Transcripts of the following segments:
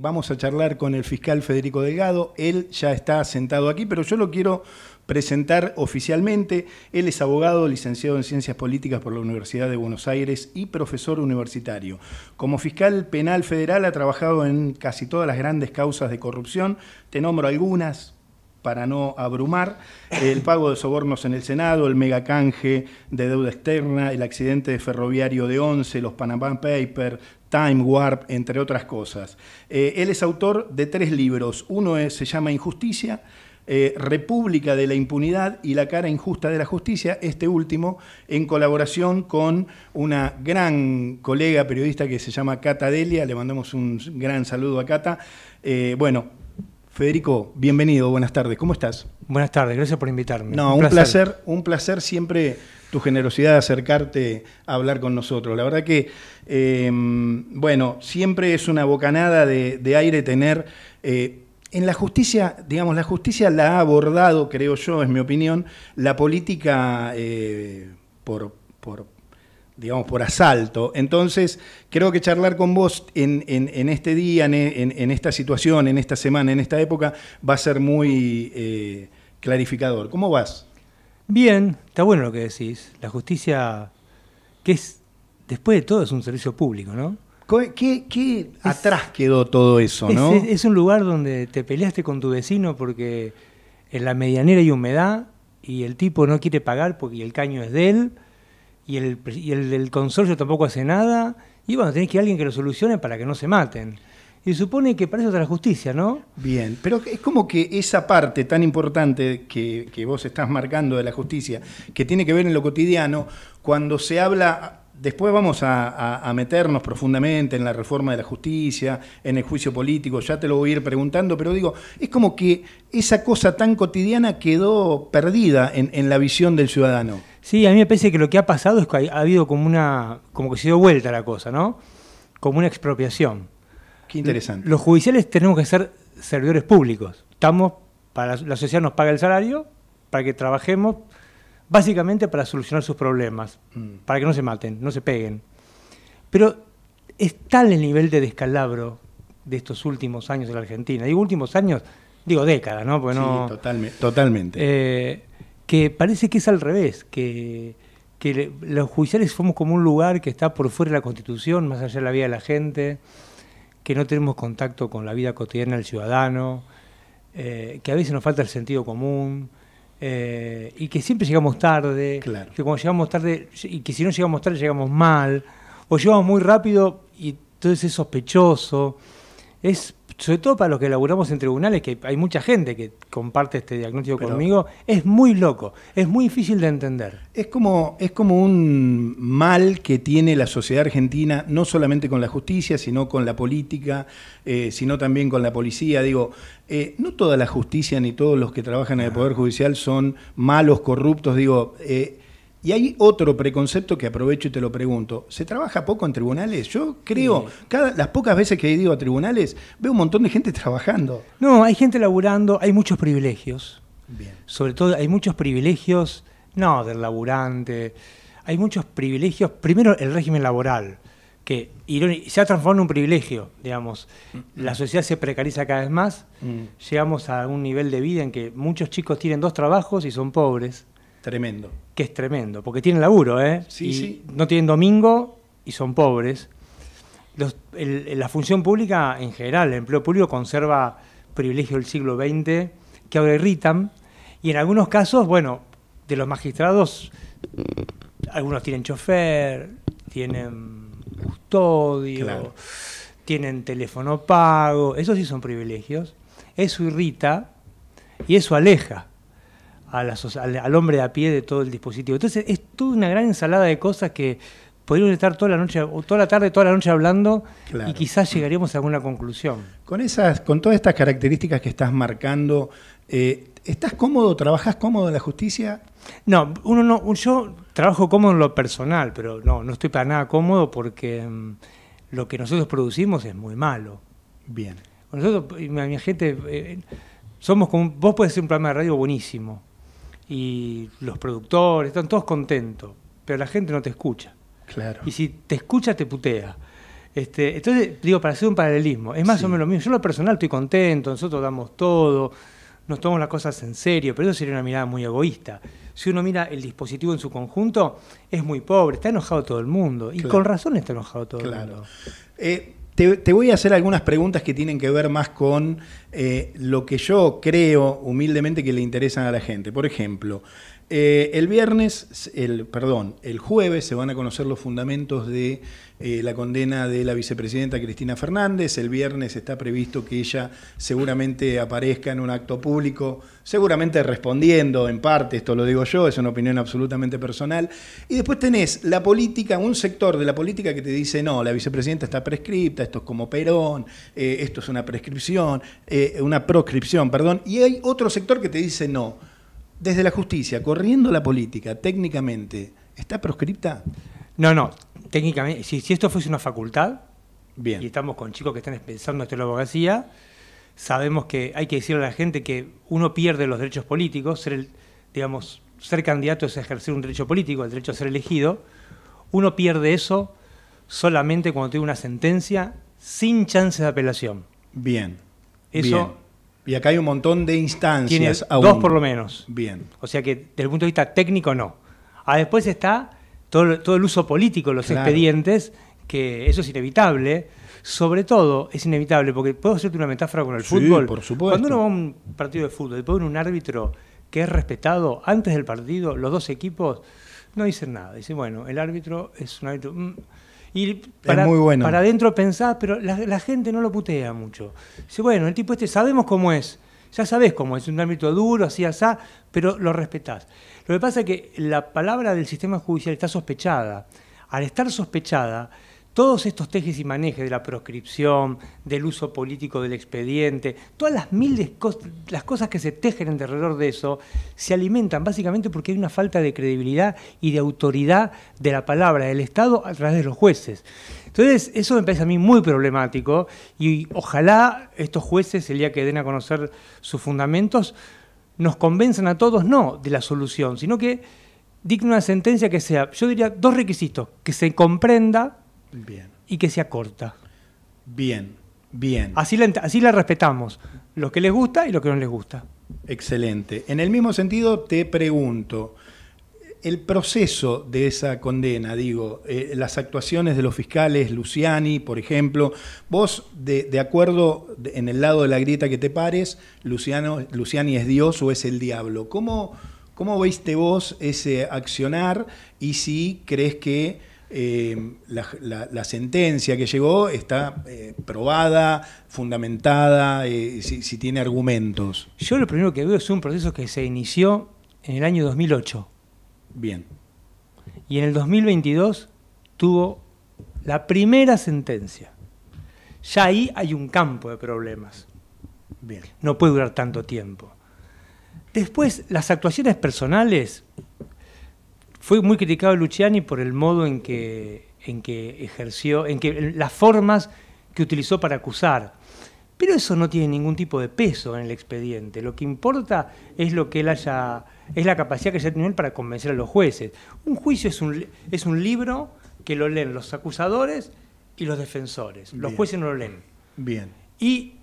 Vamos a charlar con el fiscal Federico Delgado. Él ya está sentado aquí, pero yo lo quiero presentar oficialmente. Él es abogado, licenciado en Ciencias Políticas por la Universidad de Buenos Aires y profesor universitario. Como fiscal penal federal ha trabajado en casi todas las grandes causas de corrupción. Te nombro algunas, para no abrumar, el pago de sobornos en el Senado, el megacanje de deuda externa, el accidente ferroviario de Once, los Panama Papers, Time Warp, entre otras cosas. Eh, él es autor de tres libros. Uno se llama Injusticia, eh, República de la Impunidad y la cara injusta de la justicia, este último en colaboración con una gran colega periodista que se llama Cata Delia, le mandamos un gran saludo a Cata. Eh, bueno, Federico, bienvenido, buenas tardes, ¿cómo estás? Buenas tardes, gracias por invitarme. No, un, placer. un placer siempre tu generosidad de acercarte a hablar con nosotros. La verdad que, eh, bueno, siempre es una bocanada de, aire tener... Eh, en la justicia, digamos, la justicia la ha abordado, creo yo, es mi opinión, la política eh, por, por, digamos, por asalto. Entonces, creo que charlar con vos en, este día, en, esta situación, en esta semana, en esta época, va a ser muy clarificador. ¿Cómo vas? Bien, está bueno lo que decís. La justicia, que es, después de todo, es un servicio público, ¿no? ¿Qué, atrás quedó todo eso, no? Es, un lugar donde te peleaste con tu vecino porque en la medianera hay humedad y el tipo no quiere pagar porque el caño es de él y el, y el, consorcio tampoco hace nada. Y bueno, tenés que alguien que lo solucione para que no se maten. Y supone que para eso está la justicia, ¿no? Bien, pero es como que esa parte tan importante que, vos estás marcando de la justicia, que tiene que ver en lo cotidiano, cuando se habla Después vamos a, meternos profundamente en la reforma de la justicia, en el juicio político, ya te lo voy a ir preguntando, pero digo, es como que esa cosa tan cotidiana quedó perdida en, la visión del ciudadano. Sí, a mí me parece que lo que ha pasado es que ha, habido como una, como que se dio vuelta la cosa, ¿no? Como una expropiación. Qué interesante. Los judiciales tenemos que ser servidores públicos. Estamos, para la sociedad nos paga el salario, para que trabajemos, básicamente para solucionar sus problemas, mm. para que no se maten, no se peguen. Pero es tal el nivel de descalabro de estos últimos años en la Argentina. Digo últimos años, digo décadas, ¿no? sí, totalmente. Eh, que parece que es al revés, que, que los judiciales somos como un lugar que está por fuera de la Constitución, más allá de la vida de la gente que no tenemos contacto con la vida cotidiana del ciudadano, eh, que a veces nos falta el sentido común, eh, y que siempre llegamos tarde, que cuando llegamos tarde, y que si no llegamos tarde llegamos mal, o llegamos muy rápido y entonces es sospechoso. Es sobre todo para los que laburamos en tribunales, que hay mucha gente que comparte este diagnóstico conmigo, es muy loco, es muy difícil de entender. Es como, es como un mal que tiene la sociedad argentina, no solamente con la justicia, sino con la política, eh, sino también con la policía. Digo, eh, no toda la justicia ni todos los que trabajan en el Poder Judicial son malos, corruptos, digo... Eh, y hay otro preconcepto que aprovecho y te lo pregunto. ¿Se trabaja poco en tribunales? Yo creo, cada, las pocas veces que he ido a tribunales, veo un montón de gente trabajando. No, hay gente laburando, hay muchos privilegios. Bien. Sobre todo hay muchos privilegios, no, del laburante. Hay muchos privilegios. Primero, el régimen laboral, que se ha transformado en un privilegio, digamos. La sociedad se precariza cada vez más. Mm. Llegamos a un nivel de vida en que muchos chicos tienen dos trabajos y son pobres. Tremendo. Que es tremendo, porque tienen laburo, ¿eh? Sí, sí. No tienen domingo y son pobres. la función pública, en general, el empleo público conserva privilegios del siglo XX que ahora irritan. Y en algunos casos, bueno, de los magistrados, algunos tienen chofer, tienen custodio, tienen teléfono pago. Esos sí son privilegios. Eso irrita y eso aleja al, hombre de a pie de todo el dispositivo. Entonces es toda una gran ensalada de cosas que podríamos estar toda la noche, toda la tarde, toda la noche hablando y quizás llegaríamos a alguna conclusión. Con esas, con todas estas características que estás marcando, eh, ¿estás cómodo? ¿Trabajas cómodo en la justicia? No, uno no, yo trabajo cómodo en lo personal, pero no, no estoy para nada cómodo porque mm, lo que nosotros producimos es muy malo. Bien. Nosotros, mi, gente, eh, somos como, vos puedes hacer un programa de radio buenísimo, y los productores, están todos contentos, pero la gente no te escucha. Claro. Y si te escucha, te putea. Este, entonces, digo, para hacer un paralelismo, es más o menos lo mismo. Yo lo personal estoy contento, nosotros damos todo, nos tomamos las cosas en serio, pero eso sería una mirada muy egoísta. Si uno mira el dispositivo en su conjunto, es muy pobre, está enojado todo el mundo, y con razón está enojado todo el mundo. Eh, te, voy a hacer algunas preguntas que tienen que ver más con eh, lo que yo creo humildemente que le interesan a la gente. Por ejemplo, eh, el viernes, el, perdón, el jueves se van a conocer los fundamentos de eh, la condena de la vicepresidenta Cristina Fernández. El viernes está previsto que ella seguramente aparezca en un acto público, seguramente respondiendo en parte, esto lo digo yo, es una opinión absolutamente personal. Y después tenés la política, un sector de la política que te dice, no, la vicepresidenta está prescripta, esto es como Perón, eh, esto es una prescripción, una proscripción, perdón. Y hay otro sector que te dice, no desde la justicia, corriendo la política, técnicamente, ¿está proscripta? No, no. Técnicamente, si, esto fuese una facultad, Bien. y estamos con chicos que están pensando esto en la abogacía, sabemos que hay que decirle a la gente que uno pierde los derechos políticos, ser digamos, ser candidato es ejercer un derecho político, el derecho a ser elegido, uno pierde eso solamente cuando tiene una sentencia sin chance de apelación. Bien. Eso y acá hay un montón de instancias. Dos por lo menos. Bien. O sea que desde el punto de vista técnico no. Ah, después está todo, todo el uso político de los expedientes, que eso es inevitable. Sobre todo es inevitable, porque puedo hacerte una metáfora con el sí, fútbol. por supuesto. Cuando uno va a un partido de fútbol y pone un árbitro que es respetado, antes del partido, los dos equipos no dicen nada. Dicen, bueno, el árbitro es un árbitro... Mm, y para, muy bueno. para adentro pensás, pero la, gente no lo putea mucho. Dice, bueno, el tipo este sabemos cómo es, ya sabés cómo es, un ámbito duro, así, así, pero lo respetás. Lo que pasa es que la palabra del sistema judicial está sospechada. Al estar sospechada, todos estos tejes y manejes de la proscripción, del uso político del expediente, todas las miles las cosas que se tejen alrededor de eso, se alimentan básicamente porque hay una falta de credibilidad y de autoridad de la palabra del Estado a través de los jueces. Entonces, eso me parece a mí muy problemático y ojalá estos jueces, el día que den a conocer sus fundamentos, nos convenzan a todos no de la solución, sino que digna una sentencia que sea, yo diría, dos requisitos, que se comprenda Bien. y que sea corta. Bien, bien. Así la, así la respetamos, lo que les gusta y lo que no les gusta. Excelente. En el mismo sentido, te pregunto, el proceso de esa condena, digo, eh, las actuaciones de los fiscales, Luciani, por ejemplo, vos, de, acuerdo en el lado de la grieta que te pares, Luciano, Luciani es Dios o es el diablo. ¿Cómo, cómo veiste vos ese accionar y si crees que eh, la, sentencia que llegó está eh, probada, fundamentada, eh, si, tiene argumentos. Yo lo primero que veo es un proceso que se inició en el año 2008. Bien. Y en el 2022 tuvo la primera sentencia. Ya ahí hay un campo de problemas. Bien. No puede durar tanto tiempo. Después, las actuaciones personales fue muy criticado Luciani por el modo en que, en que ejerció, en que las formas que utilizó para acusar. Pero eso no tiene ningún tipo de peso en el expediente. Lo que importa es lo que él haya, es la capacidad que haya tenido él para convencer a los jueces. Un juicio es un, es un libro que lo leen los acusadores y los defensores. Los jueces no lo leen. Bien. Y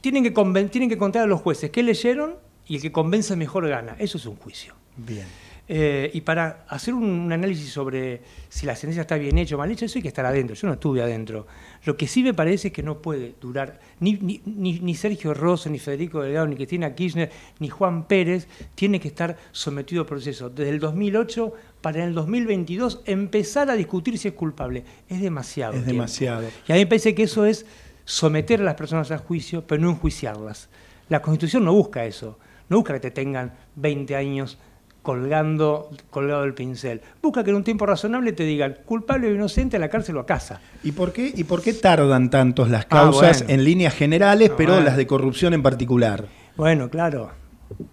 tienen que, tienen que contar a los jueces qué leyeron y el que convence mejor gana. Eso es un juicio. Bien. Eh, y para hacer un, análisis sobre si la sentencia está bien hecha o mal hecha, eso hay que estar adentro. Yo no estuve adentro. Lo que sí me parece es que no puede durar, ni, ni, ni Sergio Rosso, ni Federico Delgado, ni Cristina Kirchner, ni Juan Pérez, tiene que estar sometido al proceso. Desde el 2008 para en el 2022 empezar a discutir si es culpable. Es demasiado. Es demasiado. Y a mí me parece que eso es someter a las personas a juicio, pero no enjuiciarlas. La Constitución no busca eso. No busca que te tengan 20 años colgando, colgado el pincel. Busca que en un tiempo razonable te digan culpable o inocente a la cárcel o a casa. ¿Y por qué, y por qué tardan tantos las ah, causas en líneas generales, ah, pero las de corrupción en particular? Bueno, claro.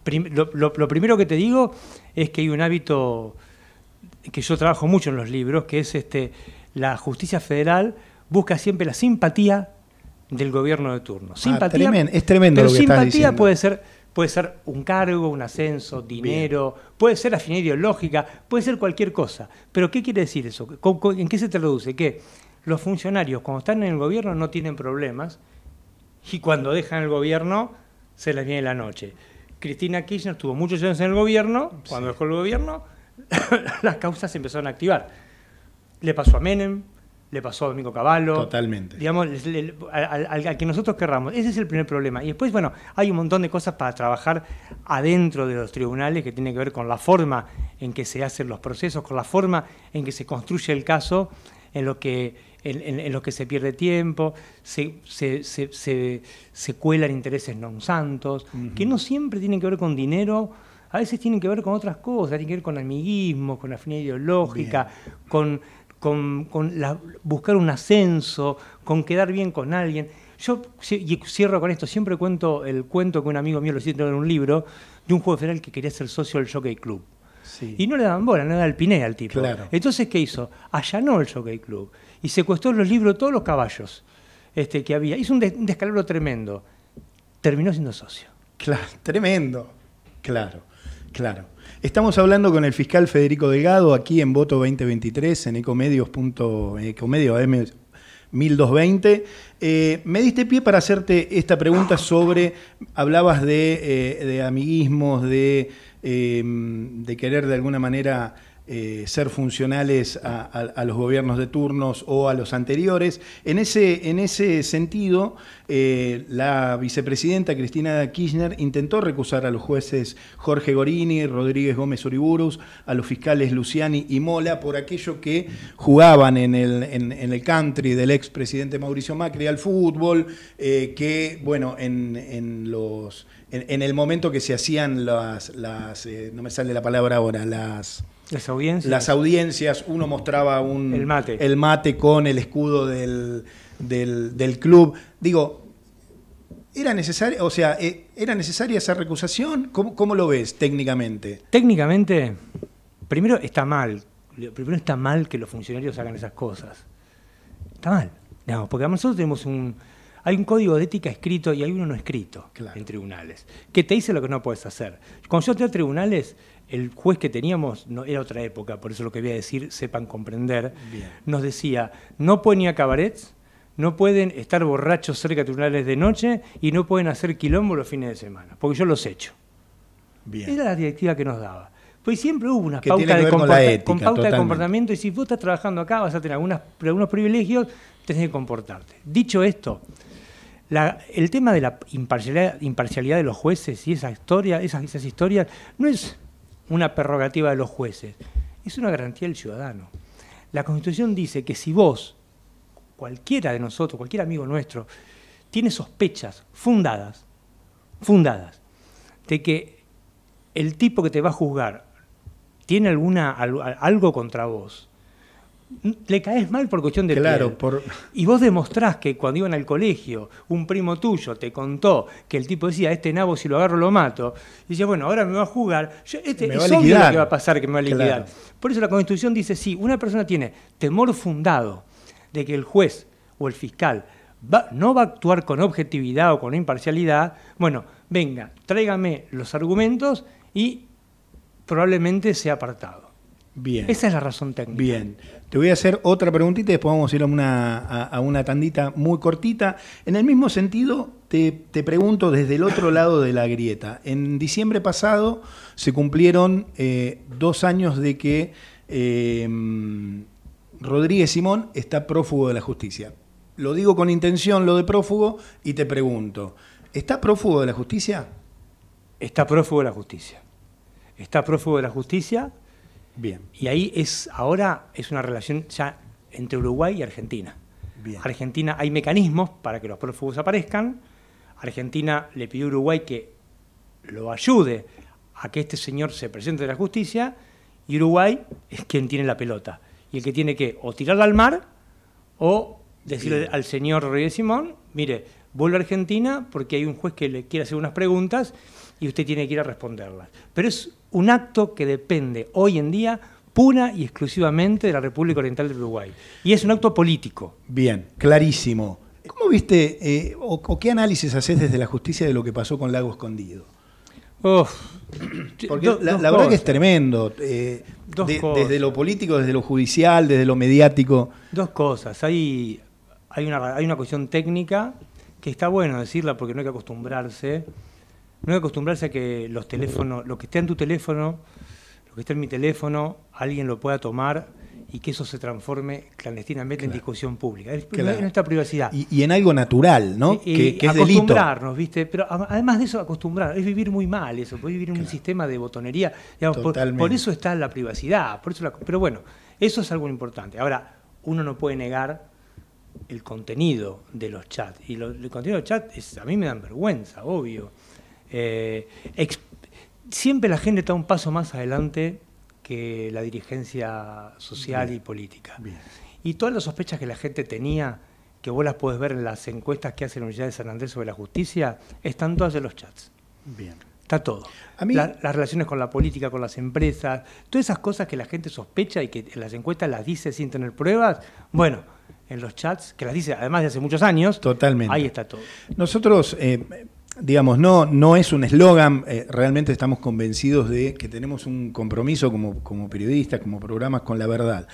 lo, primero que te digo es que hay un hábito que yo trabajo mucho en los libros, que es este, la justicia federal busca siempre la simpatía del gobierno de turno. Ah, simpatía, es tremendo pero lo que simpatía puede ser Puede ser un cargo, un ascenso, dinero, puede ser afinidad ideológica, puede ser cualquier cosa. Pero ¿qué quiere decir eso? ¿En qué se traduce? Que los funcionarios cuando están en el gobierno no tienen problemas y cuando dejan el gobierno se les viene la noche. Cristina Kirchner tuvo muchos años en el gobierno, cuando dejó el gobierno las causas se empezaron a activar. Le pasó a Menem, le pasó a Domingo Cavallo. Totalmente. Digamos, al, que nosotros querramos. Ese es el primer problema. Y después, bueno, hay un montón de cosas para trabajar adentro de los tribunales que tienen que ver con la forma en que se hacen los procesos, con la forma en que se construye el caso, en lo que, en, lo que se pierde tiempo, se, se, se, se cuelan intereses non santos, que no siempre tienen que ver con dinero a veces tienen que ver con otras cosas, tienen que ver con amiguismo, con afinidad ideológica, con, con, buscar un ascenso, con quedar bien con alguien. Yo cierro con esto, siempre cuento el cuento que un amigo mío lo citó en un libro de un juego federal que quería ser socio del Jockey Club. Y no le daban bola, no le daban el piné al tipo. Entonces, ¿qué hizo? Allanó el Jockey Club y secuestró los libros, todos los caballos este, que había. Hizo un, un descalabro tremendo. Terminó siendo socio. Claro, tremendo. Claro. Claro. Estamos hablando con el fiscal Federico Delgado aquí en Voto 2023 en Ecomedios. Ecomedio AM 1220. Eh, me diste pie para hacerte esta pregunta sobre, hablabas de, eh, amiguismos, eh, de querer de alguna manera eh, ser funcionales a, los gobiernos de turnos o a los anteriores. En ese, en ese sentido, eh, la vicepresidenta Cristina Kirchner intentó recusar a los jueces Jorge Gorini, Rodríguez Gómez Uriburus, a los fiscales Luciani y Mola por aquello que jugaban en el, en, el country del expresidente Mauricio Macri al fútbol, eh, que, bueno, en, los... En, el momento que se hacían las, las no me sale la palabra ahora, las las audiencias. Las audiencias, uno mostraba un, el, mate. el mate con el escudo del, del, club. Digo, ¿era necesaria, o sea, eh, ¿era necesaria esa recusación? ¿Cómo, ¿Cómo, lo ves técnicamente? Técnicamente, primero está mal. Primero está mal que los funcionarios hagan esas cosas. Está mal. Digamos, porque nosotros tenemos un. Hay un código de ética escrito y hay uno no escrito en tribunales, que te dice lo que no puedes hacer. Cuando yo tengo tribunales, el juez que teníamos, no, era otra época, por eso lo que voy a decir, sepan comprender, nos decía, no pueden ir a cabarets, no pueden estar borrachos cerca de tribunales de noche y no pueden hacer quilombo los fines de semana, porque yo los he hecho. Era la directiva que nos daba. Pues siempre hubo una pauta, de, comportamiento y si vos estás trabajando acá vas a tener algunos privilegios, tenés que comportarte. Dicho esto, el tema de la imparcialidad, de los jueces y esa historia, esas, esas historias no es una prerrogativa de los jueces, es una garantía del ciudadano. La Constitución dice que si vos, cualquiera de nosotros, cualquier amigo nuestro, tiene sospechas fundadas, fundadas, de que el tipo que te va a juzgar tiene alguna, algo contra vos, le caes mal por cuestión de claro, Y vos demostrás que cuando iban al colegio, un primo tuyo te contó que el tipo decía, este nabo si lo agarro lo mato. Y decía, bueno, ahora me va a jugar. este, es obvio lo que va a pasar, que me va a liquidar. Por eso la Constitución dice, sí, una persona tiene temor fundado de que el juez o el fiscal no va a actuar con objetividad o con imparcialidad, bueno, venga, tráigame los argumentos y probablemente sea apartado. Bien. Esa es la razón técnica. Bien. Te voy a hacer otra preguntita y después vamos a ir a una, a, una tandita muy cortita. En el mismo sentido, te, pregunto desde el otro lado de la grieta. En diciembre pasado se cumplieron eh, dos años de que eh, Rodríguez Simón está prófugo de la justicia. Lo digo con intención, lo de prófugo, y te pregunto, ¿está prófugo de la justicia? Está prófugo de la justicia. Está prófugo de la justicia Bien. Y ahí es, ahora es una relación ya entre Uruguay y Argentina. Bien. Argentina, hay mecanismos para que los prófugos aparezcan. Argentina le pidió a Uruguay que lo ayude a que este señor se presente de la justicia y Uruguay es quien tiene la pelota. Y el que tiene que o tirarla al mar o decirle al señor Rodríguez Simón, mire, vuelve a Argentina porque hay un juez que le quiere hacer unas preguntas y usted tiene que ir a responderlas. Pero es un acto que depende hoy en día pura y exclusivamente de la República Oriental del Uruguay. Y es un acto político. Bien, clarísimo. ¿Cómo viste eh, o, qué análisis haces desde la justicia de lo que pasó con Lago Escondido? Porque la, verdad que es tremendo. Eh, desde lo político, desde lo judicial, desde lo mediático. Dos cosas. Hay, hay, una, hay una cuestión técnica que está bueno decirla porque no hay que acostumbrarse. No hay que acostumbrarse a que los teléfonos, lo que esté en tu teléfono, lo que esté en mi teléfono, alguien lo pueda tomar y que eso se transforme clandestinamente en discusión pública. Es nuestra privacidad. Y, en algo natural, ¿no? que, es acostumbrarnos, ¿viste? Pero además de eso, acostumbrar, es vivir muy mal eso, es vivir en un sistema de botonería. por, eso está la privacidad, por eso pero bueno, eso es algo importante. Ahora, uno no puede negar el contenido de los chats. Y el contenido de los chats a mí me dan vergüenza, obvio. Eh, siempre la gente está un paso más adelante que la dirigencia social y política. Y todas las sospechas que la gente tenía, que vos las podés ver en las encuestas que hace la Universidad de San Andrés sobre la justicia, están todas en los chats. Bien. Está todo. las relaciones con la política, con las empresas, todas esas cosas que la gente sospecha y que en las encuestas las dice sin tener pruebas, bueno, en los chats, que las dice además de hace muchos años, Totalmente. ahí está todo. Nosotros eh, digamos, no, no es un eslogan, eh, realmente estamos convencidos de que tenemos un compromiso como, como periodistas, como programas con la verdad.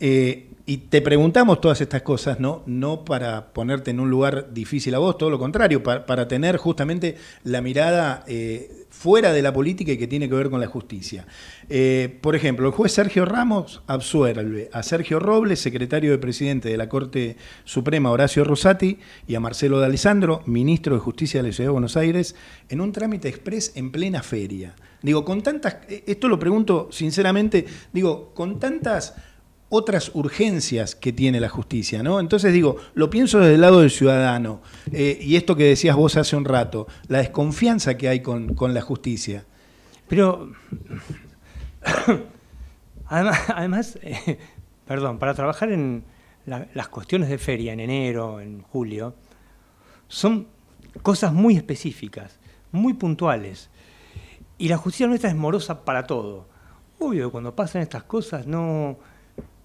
Eh, y te preguntamos todas estas cosas, ¿no? No para ponerte en un lugar difícil a vos, todo lo contrario, para, tener justamente la mirada eh, fuera de la política y que tiene que ver con la justicia. Eh, por ejemplo, el juez Sergio Ramos absuelve a Sergio Robles, secretario de presidente de la Corte Suprema Horacio Rosati, y a Marcelo de Alessandro, ministro de Justicia de la Ciudad de Buenos Aires, en un trámite express en plena feria. Digo, con tantas, esto lo pregunto sinceramente, digo, con tantas otras urgencias que tiene la justicia, ¿no? Entonces digo, lo pienso desde el lado del ciudadano, eh, y esto que decías vos hace un rato, la desconfianza que hay con, la justicia. Pero, además, eh, perdón, para trabajar en las cuestiones de feria en enero, en julio, son cosas muy específicas, muy puntuales, y la justicia nuestra es morosa para todo. Obvio, cuando pasan estas cosas no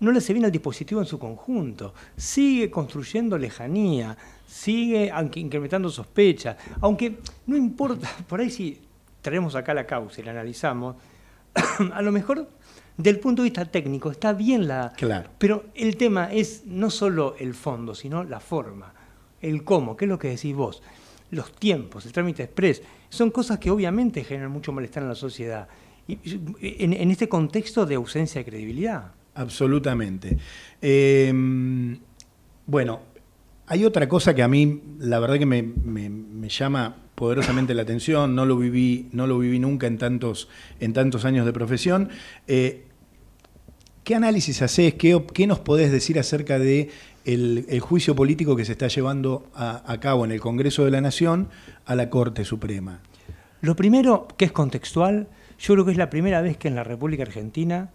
no le se viene al dispositivo en su conjunto, sigue construyendo lejanía, sigue incrementando sospechas, aunque no importa, por ahí si traemos acá la causa y la analizamos, a lo mejor del punto de vista técnico está bien la... Claro. Pero el tema es no solo el fondo, sino la forma, el cómo, qué es lo que decís vos, los tiempos, el trámite express, son cosas que obviamente generan mucho malestar en la sociedad. Y en este contexto de ausencia de credibilidad. Absolutamente. Em, bueno, hay otra cosa que a mí, la verdad que me, llama poderosamente la atención, no lo viví, no lo viví nunca en tantos, en tantos años de profesión. Eh, ¿Qué análisis haces? ¿Qué, ¿Qué, nos podés decir acerca de el, juicio político que se está llevando a, cabo en el Congreso de la Nación a la Corte Suprema? Lo primero, que es contextual, yo creo que es la primera vez que en la República Argentina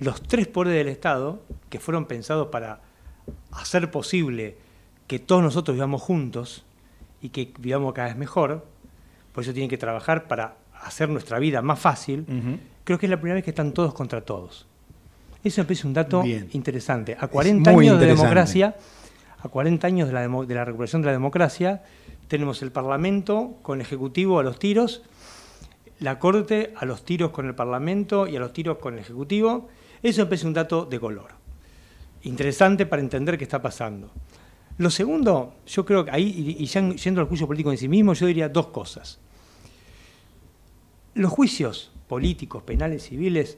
los tres poderes del Estado, que fueron pensados para hacer posible que todos nosotros vivamos juntos y que vivamos cada vez mejor, por eso tienen que trabajar para hacer nuestra vida más fácil, creo que es la primera vez que están todos contra todos. Eso me parece un dato interesante. A 40 años de democracia, a 40 años de la, de la recuperación de la democracia, tenemos el Parlamento con el Ejecutivo a los tiros, la Corte a los tiros con el Parlamento y a los tiros con el Ejecutivo, eso es un dato de color. Interesante para entender qué está pasando. Lo segundo, yo creo que ahí, y ya yendo al juicio político en sí mismo, yo diría dos cosas. Los juicios políticos, penales, civiles,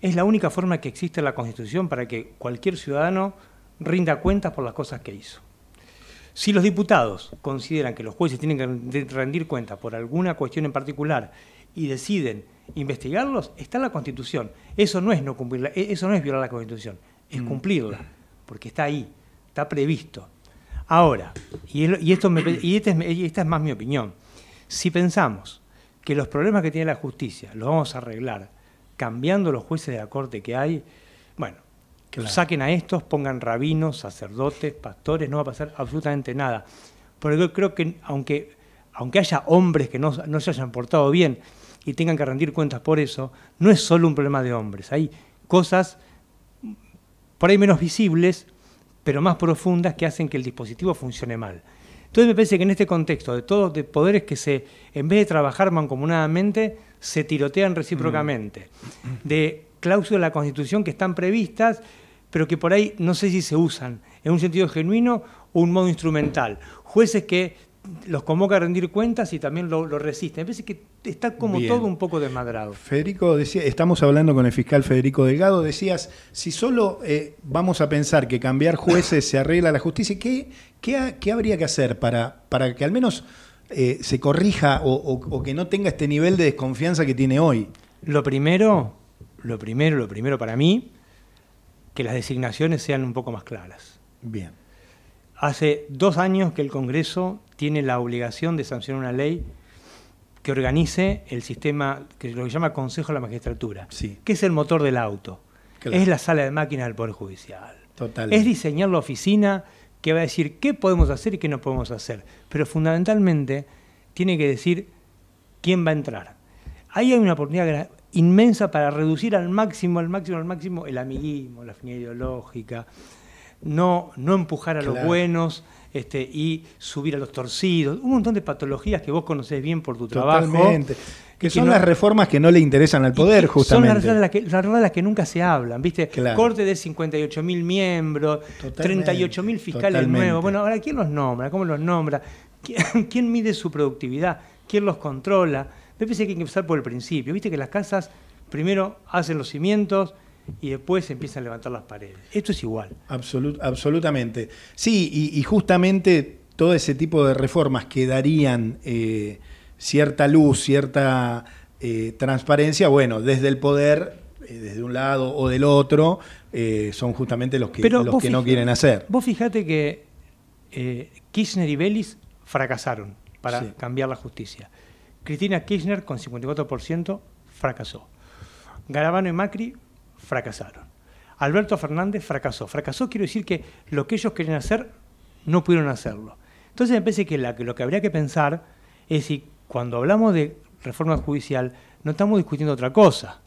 es la única forma que existe en la Constitución para que cualquier ciudadano rinda cuentas por las cosas que hizo. Si los diputados consideran que los jueces tienen que rendir cuentas por alguna cuestión en particular y deciden investigarlos, está en la Constitución. Eso no es no cumplirla, e, eso no es violar la Constitución, es mm. cumplirla, porque está ahí, está previsto. Ahora, y, esto y este esta es más mi opinión, si pensamos que los problemas que tiene la justicia los vamos a arreglar cambiando los jueces de la corte que hay, bueno, que los saquen a estos, pongan rabinos, sacerdotes, pastores, no va a pasar absolutamente nada. Porque yo creo que aunque, aunque haya hombres que no, no se hayan portado bien, y tengan que rendir cuentas por eso, no es solo un problema de hombres. Hay cosas por ahí menos visibles, pero más profundas que hacen que el dispositivo funcione mal. Entonces me parece que en este contexto de todos de poderes que se, en vez de trabajar mancomunadamente, se tirotean recíprocamente, mm. de cláusulas de la Constitución que están previstas, pero que por ahí no sé si se usan en un sentido genuino o un modo instrumental. Jueces que los convoca a rendir cuentas y también lo, resisten. Me parece que está como todo un poco desmadrado. Federico decía, estamos hablando con el fiscal Federico Delgado, decías, si solo eh, vamos a pensar que cambiar jueces se arregla la justicia, ¿qué, qué, habría que hacer para, para que al menos eh, se corrija o, que no tenga este nivel de desconfianza que tiene hoy? Lo primero, lo primero, lo primero para mí, que las designaciones sean un poco más claras. Bien. Hace dos años que el Congreso tiene la obligación de sancionar una ley que organice el sistema, que lo que llama Consejo de la Magistratura, sí. que es el motor del auto. Es la sala de máquinas del Poder Judicial. Total. Es diseñar la oficina que va a decir qué podemos hacer y qué no podemos hacer. Pero fundamentalmente tiene que decir quién va a entrar. Ahí hay una oportunidad inmensa para reducir al máximo, al máximo, al máximo el amiguismo, la afinidad ideológica, no, no empujar a los buenos este, y subir a los torcidos, un montón de patologías que vos conocés bien por tu trabajo. Totalmente. Que son las reformas que no le interesan al poder, justamente. Son las reformas de las que, nunca se hablan, ¿viste? Corte de 58 mil miembros, 38 mil fiscales nuevos. Bueno, ahora, ¿quién los nombra? ¿Cómo los nombra? ¿Quién, mide su productividad? ¿Quién los controla? Me parece que hay que empezar por el principio. Viste que las casas primero hacen los cimientos, y después empiezan a levantar las paredes. Esto es igual. absolutamente. Sí, y, justamente todo ese tipo de reformas que darían eh, cierta luz, cierta eh, transparencia, bueno, desde el poder, eh, desde un lado o del otro, son justamente los que, los que no quieren hacer. Vos fijate que Kirchner y Vélez fracasaron para cambiar la justicia. Cristina Kirchner con 54% fracasó. Garabano y Macri fracasaron. Alberto Fernández fracasó. Fracasó quiero decir que lo que ellos querían hacer no pudieron hacerlo. Entonces me parece que, lo que habría que pensar es si cuando hablamos de reforma judicial no estamos discutiendo otra cosa.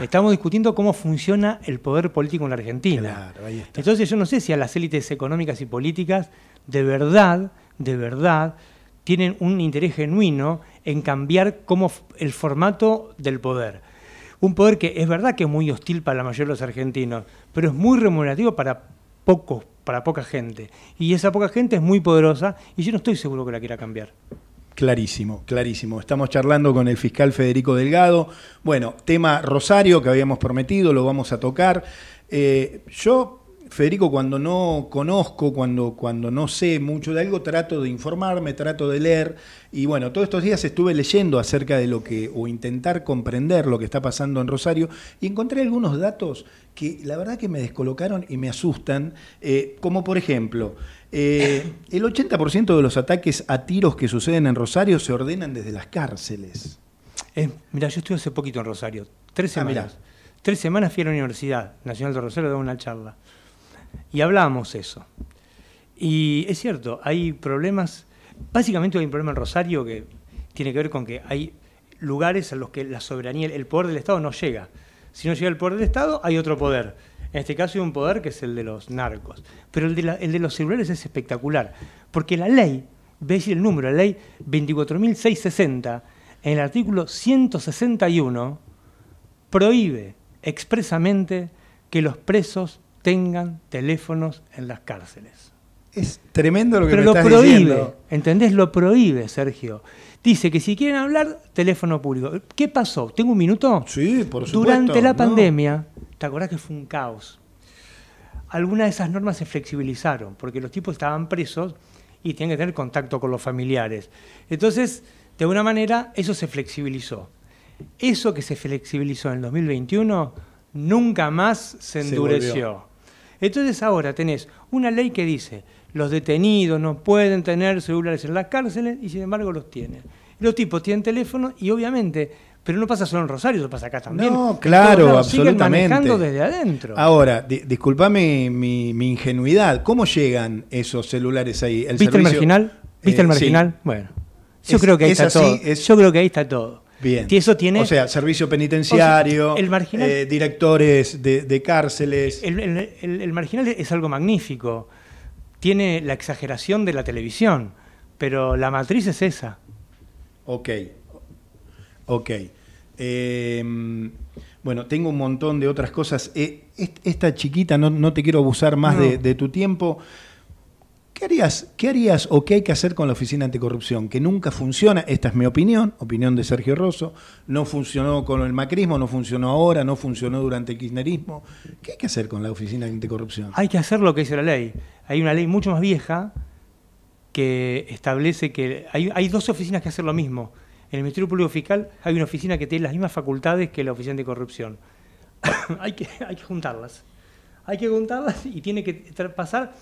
Estamos discutiendo cómo funciona el poder político en la Argentina. Entonces yo no sé si a las élites económicas y políticas de verdad, de verdad, tienen un interés genuino en cambiar cómo el formato del poder un poder que es verdad que es muy hostil para la mayoría de los argentinos, pero es muy remunerativo para pocos, para poca gente. Y esa poca gente es muy poderosa y yo no estoy seguro que la quiera cambiar. Clarísimo, clarísimo. Estamos charlando con el fiscal Federico Delgado. Bueno, tema Rosario que habíamos prometido, lo vamos a tocar. Eh, yo Federico, cuando no conozco, cuando, cuando no sé mucho de algo, trato de informarme, trato de leer. Y bueno, todos estos días estuve leyendo acerca de lo que, o intentar comprender lo que está pasando en Rosario, y encontré algunos datos que la verdad que me descolocaron y me asustan, eh, como por ejemplo, eh, el 80% de los ataques a tiros que suceden en Rosario se ordenan desde las cárceles. Eh, mira, yo estuve hace poquito en Rosario, tres ah, semanas. tres semanas fui a la Universidad Nacional de Rosario a dar una charla. Y hablábamos eso. Y es cierto, hay problemas, básicamente hay un problema en Rosario que tiene que ver con que hay lugares a los que la soberanía, el poder del Estado no llega. Si no llega el poder del Estado, hay otro poder. En este caso hay un poder que es el de los narcos. Pero el de, los celulares es espectacular, porque la ley, veis el número, la ley 24.660, en el artículo 161, prohíbe expresamente que los presos tengan teléfonos en las cárceles. Es tremendo lo que Pero me lo prohíbe, ¿entendés? Lo prohíbe, Sergio. Dice que si quieren hablar, teléfono público. ¿Qué pasó? ¿Tengo un minuto? Sí, por supuesto. Durante la pandemia, ¿te acordás que fue un caos? Algunas de esas normas se flexibilizaron, porque los tipos estaban presos y tenían que tener contacto con los familiares. Entonces, de alguna manera, eso se flexibilizó. Eso que se flexibilizó en el 2021 nunca más se endureció. Entonces ahora tenés una ley que dice, los detenidos no pueden tener celulares en las cárceles y sin embargo los tienen. Los tipos tienen teléfono y obviamente, pero no pasa solo en Rosario, eso pasa acá también. No, claro, absolutamente. manejando desde adentro. Ahora, disculpame mi, ingenuidad, ¿cómo llegan esos celulares ahí? ¿Viste el marginal? ¿Viste el eh, marginal? Bueno, yo creo que ahí está todo. Yo creo que ahí está todo. Bien. Y eso tiene, o sea, servicio penitenciario, el marginal, eh, directores de, cárceles. El, marginal es algo magnífico. Tiene la exageración de la televisión, pero la matriz es esa. Ok, ok. Em, bueno, tengo un montón de otras cosas. Eh, esta chiquita, no, te quiero abusar más de, tu tiempo. ¿Qué harías, ¿Qué harías o qué hay que hacer con la Oficina Anticorrupción? Que nunca funciona, esta es mi opinión, opinión de Sergio Rosso, no funcionó con el macrismo, no funcionó ahora, no funcionó durante el kirchnerismo. ¿Qué hay que hacer con la Oficina Anticorrupción? Hay que hacer lo que dice la ley. Hay una ley mucho más vieja que establece que hay, hay dos oficinas que hacen lo mismo. En el Ministerio Público Fiscal hay una oficina que tiene las mismas facultades que la Oficina Anticorrupción. hay, que, hay que juntarlas. Hay que juntarlas y tiene que pasar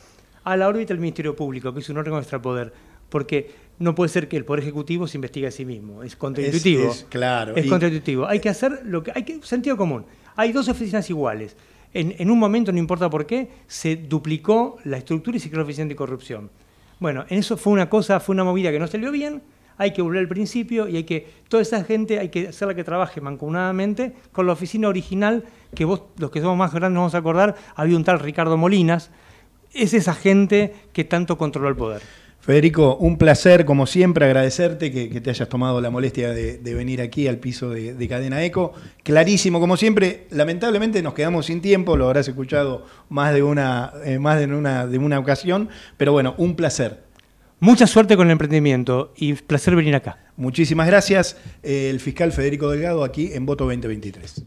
a la órbita del Ministerio Público, que es un órgano de extrapoder, porque no puede ser que el Poder Ejecutivo se investigue a sí mismo, es contraintuitivo. Es, claro. Es contraintuitivo. Hay que hacer lo que hay que sentido común. Hay dos oficinas iguales. En, un momento, no importa por qué, se duplicó la estructura y se creó la oficina de corrupción. Bueno, en eso fue una cosa, fue una movida que no salió bien, hay que volver al principio y hay que, toda esa gente hay que hacerla que trabaje mancomunadamente con la oficina original, que vos, los que somos más grandes, nos vamos a acordar, había un tal Ricardo Molinas, es esa gente que tanto controló el poder. Federico, un placer, como siempre, agradecerte que, te hayas tomado la molestia de, venir aquí al piso de, Cadena Eco. Clarísimo, como siempre, lamentablemente nos quedamos sin tiempo, lo habrás escuchado más de una, eh, más de una, de una ocasión, pero bueno, un placer. Mucha suerte con el emprendimiento y placer venir acá. Muchísimas gracias, el fiscal Federico Delgado aquí en Voto 2023.